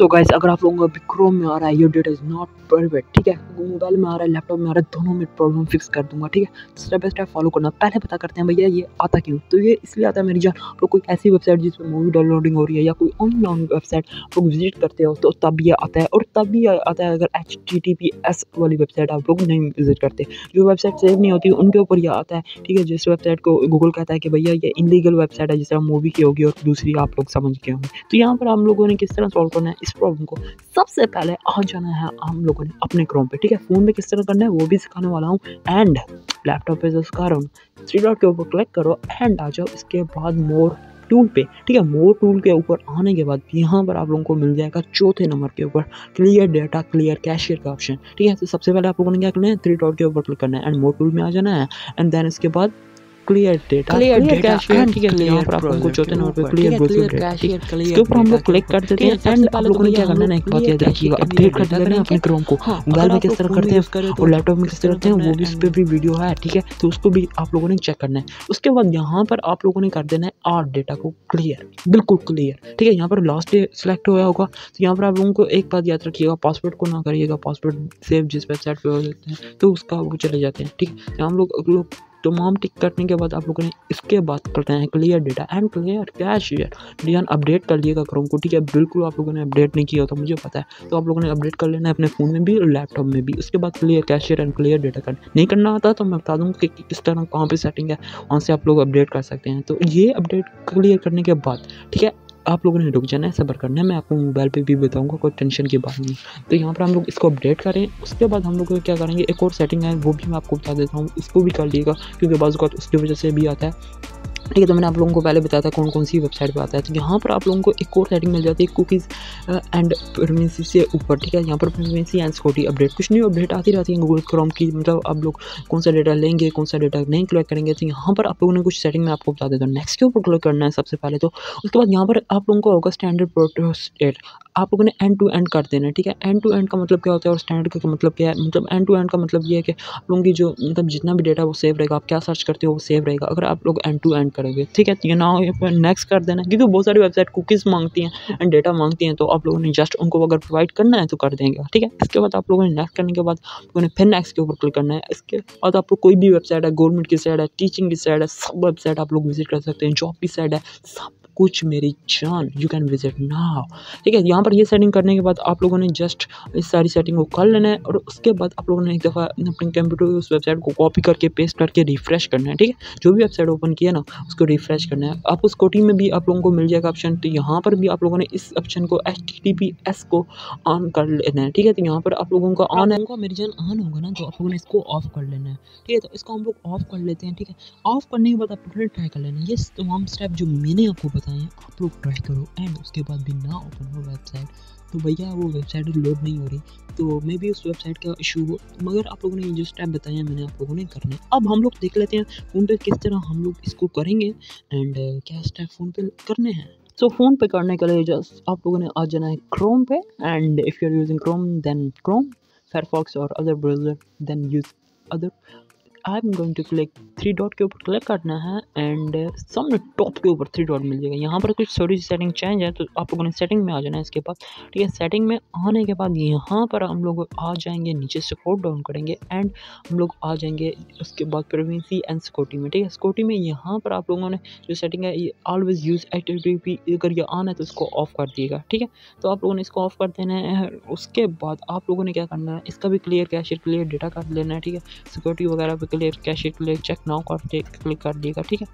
सो so guys अगर आप लोगों को अभी क्रोम में आ रहा है your data is not private ठीक है? मोबाइल में आ रहा है लैपटॉप में आ रहा है, दोनों में प्रॉब्लम फिक्स कर दूँगा, ठीक है? स्टेप बाय स्टेप फॉलो करना। पहले पता करते हैं भैया, ये आता क्यों? तो ये इसलिए आता है मेरी जान तो कोई ऐसी वेबसाइट जिसमें मूवी डाउनलोडिंग हो रही है या कोई ऑनलाइन वेबसाइट लोग विज़िट करते हो तो तब ये आता है। और तब भी आता है अगर एच वाली वेबसाइट आप लोग नहीं विज़िट करते। जो वेबसाइट सेव नहीं होती, उनके ऊपर यह आता है, ठीक है? जिस वेबसाइट को गूगल कहता है कि भैया, ये इनलीगल वेबसाइट है जिस तरह मूवी की होगी और दूसरी आप लोग समझ के होंगे। तो यहाँ पर हम लोगों ने किस तरह सॉल्व करना है? इस प्रॉब्लम को। सबसे पहले आ जाना है हम लोगों ने अपने क्रोम पे, ठीक है? फ़ोन में किस तरह करना है वो भी सिखाने वाला हूँ। एंड लैपटॉप पे जो सिखा थ्री डॉट के ऊपर क्लिक करो एंड आ जाओ इसके बाद मोर टूल पे, ठीक है? मोर टूल के ऊपर आने के बाद यहाँ पर आप लोगों को मिल जाएगा चौथे नंबर के ऊपर क्लियर डेटा क्लियर कैशियर का ऑप्शन ठीक है? तो सबसे पहले आप लोगों ने क्या करना है? थ्री डॉट के ऊपर क्लिक करना है एंड मोर टूल में आ जाना है एंड देन इसके बाद क्लियर डेटा क्लियर डेटा ठीक है यहाँ पर आपको क्लियर डेटा ठीक। है इसके ऊपर हम लोग क्लिक कर देते हैं एंड आप लोगों ने क्या करना है? एक बात याद रखिएगा अपडेट है अपने क्रोम को। मोबाइल में किस तरह करते हैं? और लैपटॉप में किस तरह करते हैं? वो भी इस पर भी वीडियो है ठीक है? तो उसको भी आप लोगों ने चेक करना है। उसके बाद यहाँ पर आप लोगों ने कर देना है आर डेटा को क्लियर बिल्कुल क्लियर ठीक है? यहाँ पर लास्ट डे सिलेक्ट हुआ होगा तो यहाँ पर आप लोगों को एक बात याद रखिएगा पासवर्ड को ना करिएगा पासवर्ड सेव जिस वेबसाइट पे हो जाते हैं तो उसका वो चले जाते हैं ठीक है? हम लोग लोग तमाम टिक करने के बाद आप लोगों ने इसके बाद करते हैं clear data and clear cache year design update कर लिएगा क्रोम को। ठीक है बिल्कुल आप लोगों ने अपडेट नहीं किया होता मुझे पता है। तो आप लोगों ने अपडेट कर लेना है अपने फ़ोन में भी और लैपटॉप में भी। उसके बाद clear cashier and clear data कर नहीं करना आता तो मैं बता दूँगा कि किस तरह कहाँ पर सेटिंग है। वहाँ से आप लोग अपडेट कर सकते हैं। तो ये अपडेट क्लियर करने के बाद, ठीक है? आप लोगों ने रुक जाना है, सबर करना है। मैं आपको मोबाइल पे भी बताऊँगा, कोई टेंशन की बात नहीं। तो यहाँ पर हम लोग इसको अपडेट करें। उसके बाद हम लोग क्या करेंगे, एक और सेटिंग है, वो भी मैं आपको बता देता हूँ। उसको भी कर लिएगा क्योंकि बाज़ उसकी वजह से भी आता है। ठीक है तो मैंने आप लोगों को पहले बताया था कौन कौन सी वेबसाइट पर आता है। तो यहाँ पर आप लोगों को एक और सेटिंग मिल जाती है कुकीज़ एंड परमेंसी से ऊपर, ठीक है? यहाँ पर परमेंसी एंड सिक्योरिटी अपडेट कुछ नहीं अपडेट आती रहती है गूगल क्रोम की मतलब आप लोग कौन सा डेटा लेंगे, कौन सा डेटा नहीं कलेक्ट करेंगे। तो यहाँ पर आप लोगों ने कुछ सेटिंग में आपको बता देता हूँ। नेक्स्ट के ऊपर क्लिक करना है सबसे पहले तो। उसके बाद यहाँ पर आप लोगों को होगा स्टैंडर्ड प्रोटेस्ट आप लोगों ने एंड टू एंड कर देना है, ठीक है? एंड टू एंड का मतलब क्या होता है और स्टैंडर्ड का मतलब क्या है? मतलब एंड टू एंड का मतलब ये है कि आप लोगों की जो मतलब जितना भी डेटा वो सेव रहेगा। आप क्या सर्च करते हो वो सेव रहेगा। अगर आप लोग एंड टू एंड करेंगे। ठीक है ये ना नेक्स्ट कर देना। क्योंकि बहुत सारी वेबसाइट कुकीज़ मांगती हैं एंड डेटा मांगती हैं तो आप लोगों ने जस्ट उनको अगर प्रोवाइड करना है तो कर देंगे। ठीक है, इसके बाद आप लोगों ने नेक्स्ट करने के बाद आप लोगों ने फिर नेक्स्ट के ऊपर क्लिक करना है। इसके बाद आपको कोई भी वेबसाइट है गवर्नमेंट की साइड है टीचिंग की साइड है, सब वेबसाइट आप लोग विज़िट कर सकते हैं जॉब की साइड है, सब कुछ मेरी जान यू कैन विज़िट नाउ ठीक है, यहाँ पर ये सेटिंग करने के बाद आप लोगों ने जस्ट इस सारी सेटिंग को कर लेना है और उसके बाद आप लोगों ने एक दफ़ा अपने कंप्यूटर उस वेबसाइट को कॉपी करके पेस्ट करके रिफ्रेश करना है, ठीक है? जो भी वेबसाइट ओपन किया ना, उसको रिफ्रेश करना है। आप उस कोटी में भी आप लोगों को मिल जाएगा ऑप्शन तो यहाँ पर भी आप लोगों ने इस ऑप्शन को एचटीटीपीएस को ऑन कर लेना है, ठीक है? तो यहाँ पर आप लोगों का ऑन है। मेरी जान ऑन होगा ना तो आप लोगों ने इसको ऑफ़ कर लेना है, ठीक है? तो इसको हम लोग ऑफ़ कर लेते हैं, ठीक है? ऑफ़ करने के बाद आप लोगों ने ट्राई कर लेना ये तमाम स्टेप जो मैंने आपको बताए आप लोग ट्राई करो एंड उसके बाद भी ना ओपन हो वेबसाइट तो भैया वो वेबसाइट लोड नहीं हो रही। तो मे भी उस वेबसाइट का इशू हो मगर आप लोगों ने जो स्टेप बताया मैंने आप लोगों ने करना अब हम लोग देख लेते हैं फ़ोन पे किस तरह हम लोग इसको करेंगे एंड uh, क्या स्टेप फ़ोन पे करने हैं। सो so, फ़ोन पे करने के लिए जस्ट आप लोगों ने आ जाना है क्रोम पे and if you are using Chrome then Chrome Firefox और other browser then use other I am going to click three dot के ऊपर क्लिक करना है एंड सामने टॉप के ऊपर थ्री डॉट मिल जाएगा। यहाँ पर कुछ थोड़ी सी सेटिंग चेंज है तो आप लोगों ने सेटिंग में आ जाना है इसके बाद ठीक है सेटिंग में आने के बाद यहाँ पर हम लोग आ जाएँगे, नीचे से फोर डाउन करेंगे एंड हम लोग आ जाएँगे उसके बाद प्रोविंसी एंड सिक्योरिटी में। ठीक है सिक्योरिटी में यहाँ पर आप लोगों ने जो सेटिंग है, ये ऑलवेज यूज़ एच अगर ये आना है तो इसको ऑफ़ कर दिएगा ठीक है तो आप लोगों ने इसको ऑफ़ कर देना है, उसके बाद आप लोगों ने क्या करना है, इसका भी क्लियर कैशियर क्लियर डेटा कर लेना है। ठीक है सिक्योरिटी वगैरह clear cache clear check now कर क्लिक कर दिएगा ठीक है?